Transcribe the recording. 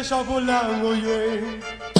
也少不了我也